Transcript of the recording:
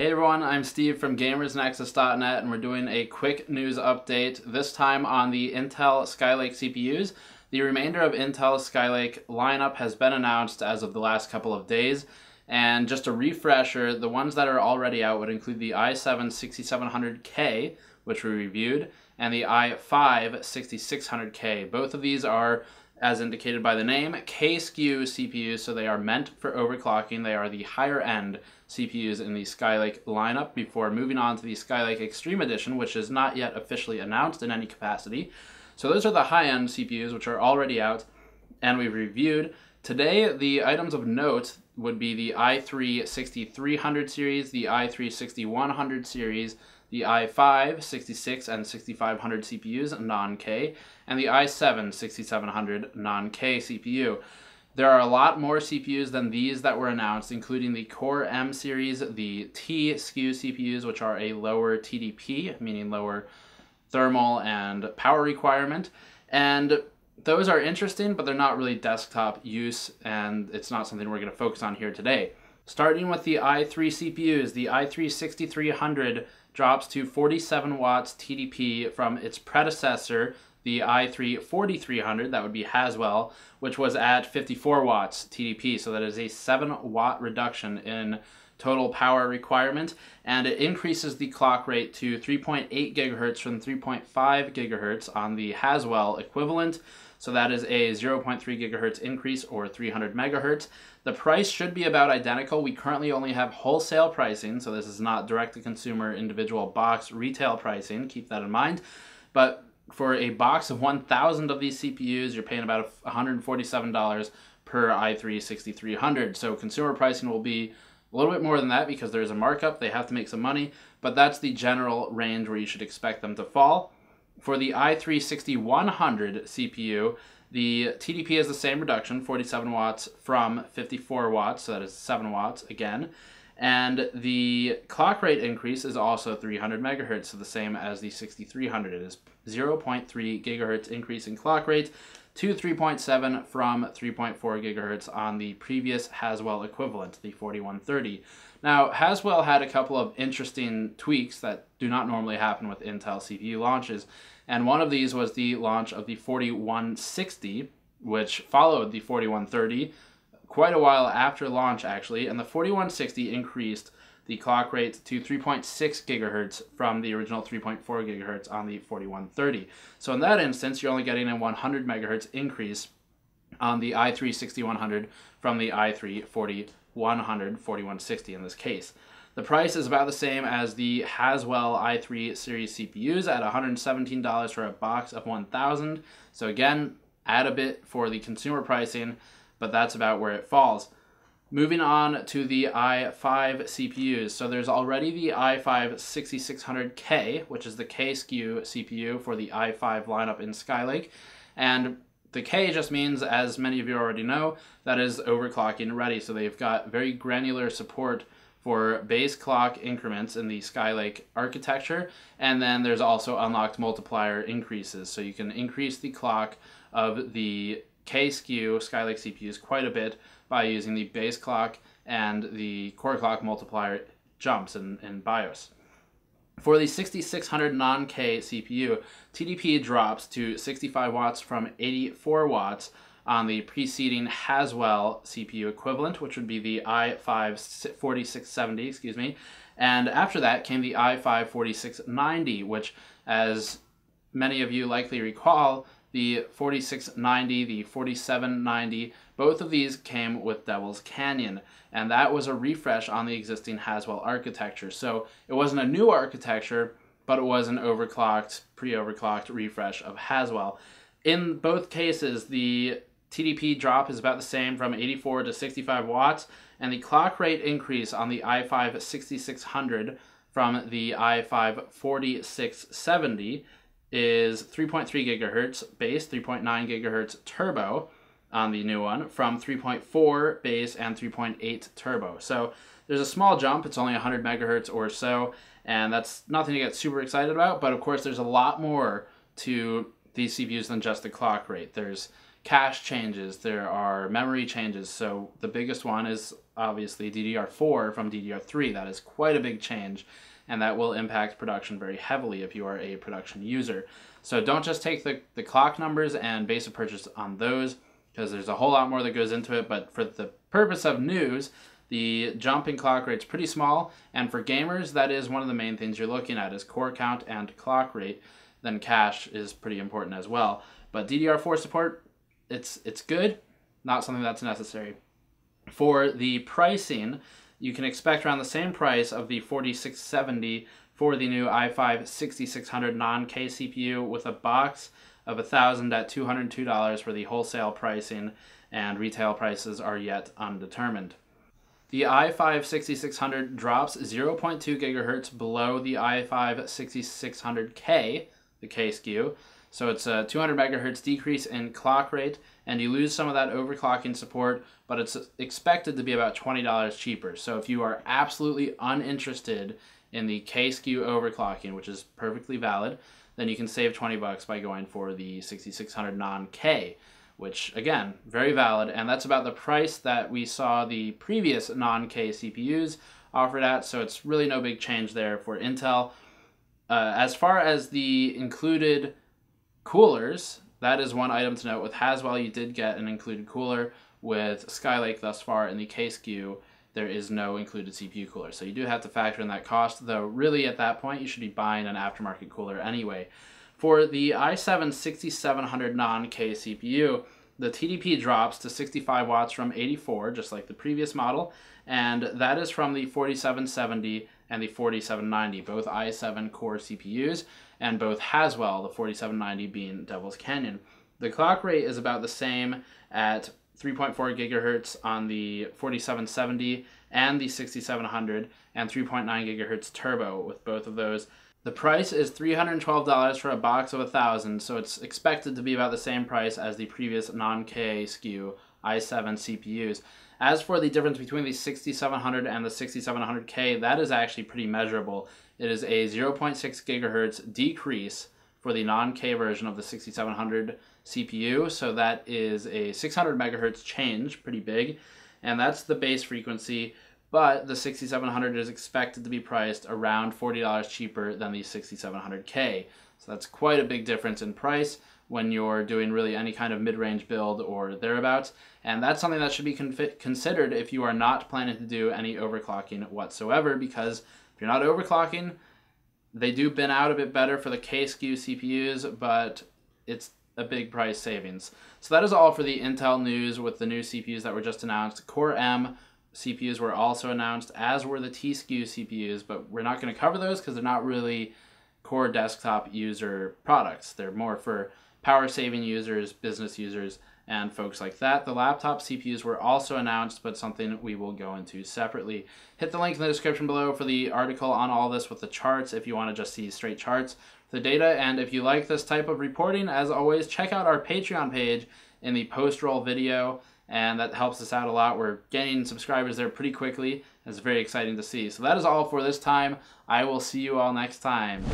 Hey everyone, I'm Steve from GamersNexus.net and we're doing a quick news update, this time on the Intel Skylake CPUs. The remainder of Intel Skylake lineup has been announced as of the last couple of days. And just a refresher, the ones that are already out would include the i7 6700K, which we reviewed, and the i5 6600K. Both of these are as indicated by the name, K-SKU CPUs, so they are meant for overclocking. They are the higher end CPUs in the Skylake lineup before moving on to the Skylake Extreme Edition, which is not yet officially announced in any capacity. So those are the high end CPUs, which are already out and we've reviewed. Today, the items of note would be the i3 6300 series, the i3 6100 series, the i5 66 and 6500 CPUs non-K, and the i7 6700 non-K CPU. There are a lot more CPUs than these that were announced, including the Core M series, the T SKU CPUs, which are a lower TDP, meaning lower thermal and power requirement. And those are interesting, but they're not really desktop use, and it's not something we're going to focus on here today. Starting with the i3 CPUs, the i3 6300 drops to 47 watts TDP from its predecessor, the i3 4300, that would be Haswell, which was at 54 watts TDP. So that is a 7 watt reduction in total power requirement, and it increases the clock rate to 3.8 gigahertz from 3.5 gigahertz on the Haswell equivalent. So that is a 0.3 gigahertz increase or 300 megahertz. The price should be about identical. We currently only have wholesale pricing, so this is not direct to consumer individual box retail pricing. Keep that in mind. But for a box of 1,000 of these CPUs, you're paying about $147 per i3 6300. So consumer pricing will be a little bit more than that because there's a markup. They have to make some money, but that's the general range where you should expect them to fall. For the i3-6100 CPU, the TDP is the same reduction, 47 watts from 54 watts, so that is 7 watts again. And the clock rate increase is also 300 megahertz, so the same as the 6300. It is 0.3 gigahertz increase in clock rate to 3.7 from 3.4 gigahertz on the previous Haswell equivalent, the 4130. Now, Haswell had a couple of interesting tweaks that do not normally happen with Intel CPU launches, and one of these was the launch of the 4160, which followed the 4130 quite a while after launch, actually, and the 4160 increased the clock rate to 3.6 gigahertz from the original 3.4 gigahertz on the 4130. So in that instance, you're only getting a 100 megahertz increase on the i3 6100 from the i3 4100 4160 in this case. The price is about the same as the Haswell i3 series CPUs at $117 for a box of 1000. So again, add a bit for the consumer pricing, but that's about where it falls. Moving on to the i5 CPUs. So there's already the i5 6600K, which is the K SKU CPU for the i5 lineup in Skylake. And the K just means, as many of you already know, that is overclocking ready. So they've got very granular support for base clock increments in the Skylake architecture. And then there's also unlocked multiplier increases. So you can increase the clock of the K SKU Skylake CPUs quite a bit by using the base clock and the core clock multiplier jumps in, in BIOS. For the 6600 non-K CPU, TDP drops to 65 watts from 84 watts on the preceding Haswell CPU equivalent, which would be the i5 4670, excuse me. And after that came the i5 4690, which, as many of you likely recall, the 4690, the 4790, both of these came with Devil's Canyon, and that was a refresh on the existing Haswell architecture. So it wasn't a new architecture, but it was an overclocked, pre-overclocked refresh of Haswell. In both cases, the TDP drop is about the same from 84 to 65 watts, and the clock rate increase on the i5 6600 from the i5 4670 is 3.3 gigahertz base, 3.9 gigahertz turbo on the new one from 3.4 base and 3.8 turbo. So there's a small jump. It's only 100 megahertz or so, and that's nothing to get super excited about. But of course, there's a lot more to these CPUs than just the clock rate. There's cache changes, there are memory changes. So the biggest one is obviously DDR4 from DDR3. That is quite a big change, and that will impact production very heavily if you are a production user. So don't just take the, the clock numbers and base a purchase on those, because there's a whole lot more that goes into it. But for the purpose of news, the jump in clock rate's pretty small, and for gamers, that is one of the main things you're looking at is core count and clock rate. Then cache is pretty important as well. But DDR4 support, it's it's good, not something that's necessary. For the pricing, you can expect around the same price of the 4670 for the new i5 6600 non-K CPU with a box of 1000 at $202 for the wholesale pricing and retail prices are yet undetermined. The i5 6600 drops 0.2 gigahertz below the i5 6600K, the K SKU, so it's a 200 megahertz decrease in clock rate, and you lose some of that overclocking support, but it's expected to be about $20 cheaper. So if you are absolutely uninterested in the K SKU overclocking, which is perfectly valid, then you can save 20 bucks by going for the 6600 non-K, which again, very valid, and that's about the price that we saw the previous non-K CPUs offered at, so it's really no big change there for Intel. Uh, as far as the included Coolers, that is one item to note. With Haswell, you did get an included cooler. With Skylake thus far in the K SKU, there is no included CPU cooler. So you do have to factor in that cost, though really at that point you should be buying an aftermarket cooler anyway. For the i7 6700 non-K CPU, the TDP drops to 65 watts from 84, just like the previous model, and that is from the 4770 and the 4790, both i7 core CPUs, and both Haswell, the 4790 being Devil's Canyon. The clock rate is about the same at 3.4 gigahertz on the 4770 and the 6700, and 3.9 gigahertz turbo with both of those. The price is $312 for a box of 1000, so it's expected to be about the same price as the previous non-K SKU i7 CPUs. As for the difference between the 6700 and the 6700K, that is actually pretty measurable. It is a 0.6 gigahertz decrease for the non-K version of the 6700 CPU, so that is a 600 megahertz change, pretty big, and that's the base frequency, but the 6700 is expected to be priced around $40 cheaper than the 6700K. So that's quite a big difference in price when you're doing really any kind of mid-range build or thereabouts. And that's something that should be considered if you are not planning to do any overclocking whatsoever, because if you're not overclocking, they do bin out a bit better for the K-SKU CPUs, but it's a big price savings. So that is all for the Intel news with the new CPUs that were just announced. Core M CPUs were also announced, as were the T-SKU CPUs, but we're not going to cover those because they're not really core desktop user products. They're more for power saving users, business users, and folks like that. The laptop CPUs were also announced, but something we will go into separately. Hit the link in the description below for the article on all this with the charts if you want to just see straight charts the data. And if you like this type of reporting, as always, check out our Patreon page in the post-roll video and that helps us out a lot. We're gaining subscribers there pretty quickly. It's very exciting to see. So that is all for this time. I will see you all next time.